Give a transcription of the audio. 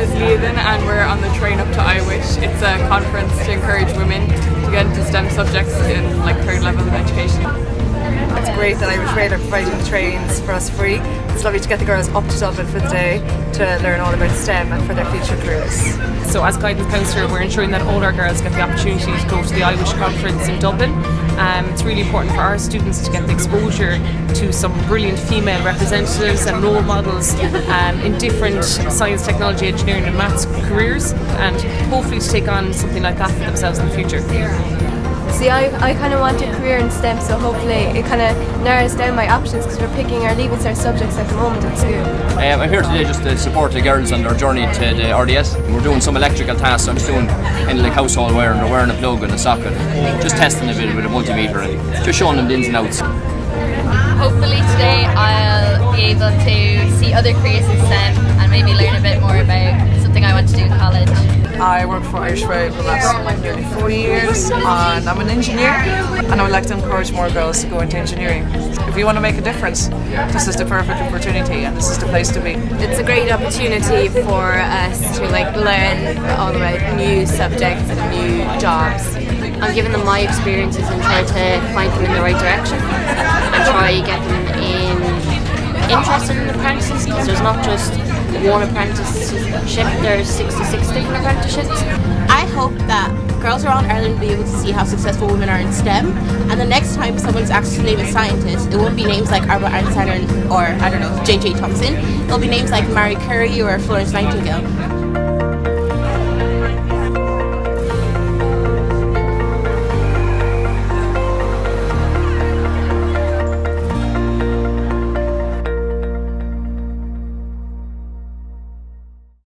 is Leithen and we're on the train up to iWish. It's a conference to encourage women to get into STEM subjects in like third level education great that Irish Rail are providing the trains for us free. It's lovely to get the girls up to Dublin for the day to learn all about STEM and for their future careers. So as guidance counsellor we're ensuring that all our girls get the opportunity to go to the iWish conference in Dublin. Um, it's really important for our students to get the exposure to some brilliant female representatives and role models um, in different science, technology, engineering and maths careers and hopefully to take on something like that for themselves in the future. See, I, I kind of want a career in STEM, so hopefully it kind of narrows down my options because we're picking our Leaving Cert subjects at the moment at school. Um, I'm here today just to support the girls on their journey to the RDS. We're doing some electrical tasks. I'm just doing in like household wear and they're wearing a plug and a socket. Just testing a bit with a multimeter and just showing them the ins and outs. Hopefully today I'll be able to see other careers in STEM and maybe learn a bit more I work for Irish Rail for the last nearly four years and I'm an engineer and I would like to encourage more girls to go into engineering. If you want to make a difference, this is the perfect opportunity and this is the place to be. It's a great opportunity for us to like learn all about new subjects and new jobs. I'm giving them my experiences and try to point them in the right direction and try get them in interested in the apprentices because there's not just one apprenticeship, there's 66 different apprenticeships. I hope that girls around Ireland will be able to see how successful women are in STEM and the next time someone's asked to name a scientist, it won't be names like Albert Einstein or, I don't know, J.J. Thomson. It'll be names like Marie Curie or Florence Nightingale.